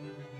Amen.